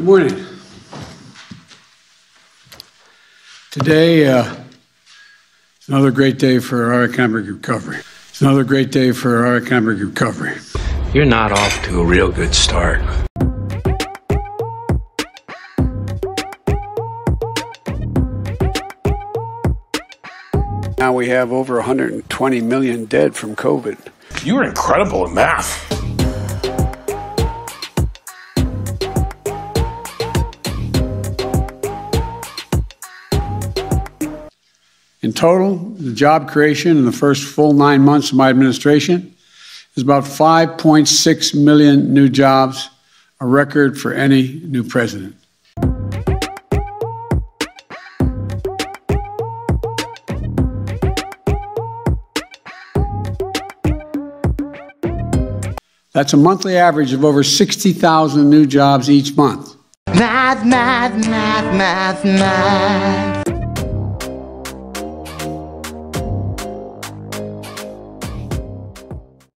Good morning. Today uh, is another great day for our economic recovery. It's another great day for our economic recovery. You're not off to a real good start. Now we have over 120 million dead from COVID. You were incredible at math. In total, the job creation in the first full nine months of my administration is about 5.6 million new jobs, a record for any new president. That's a monthly average of over 60,000 new jobs each month. Math, math, math, math, math.